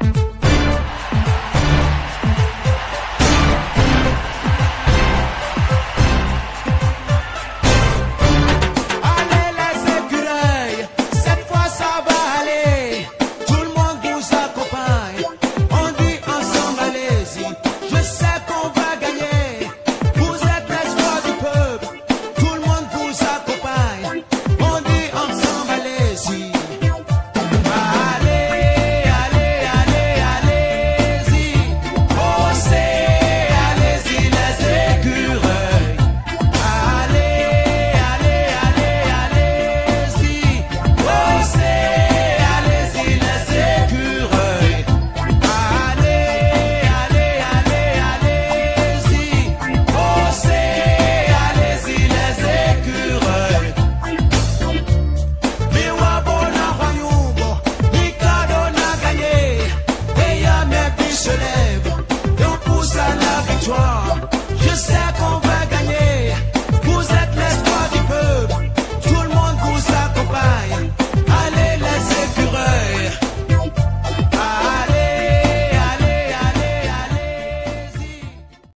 Allez victoire. Je sais qu'on